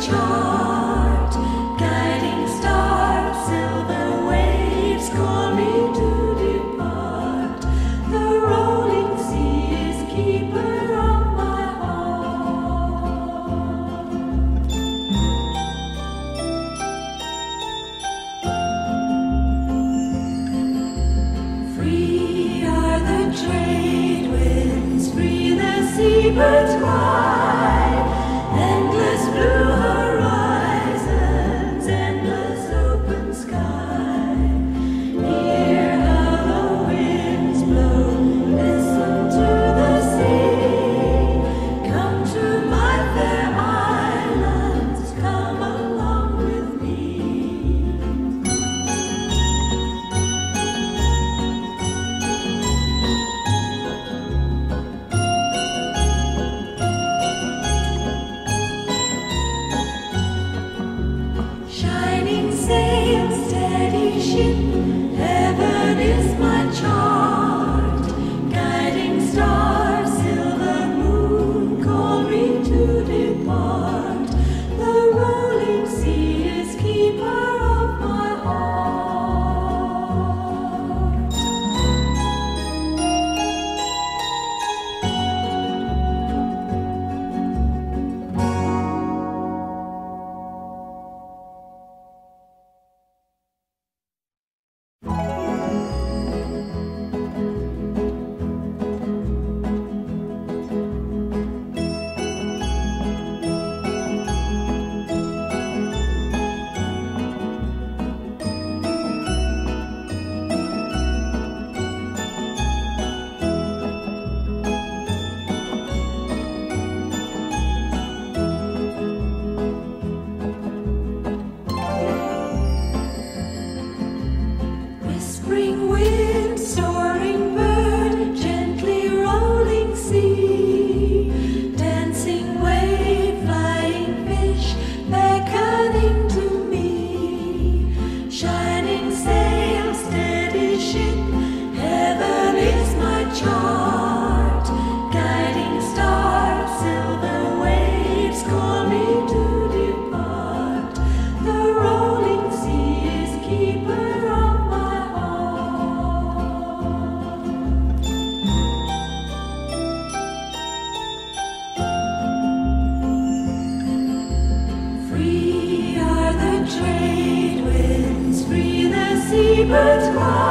长心。liebet Gott.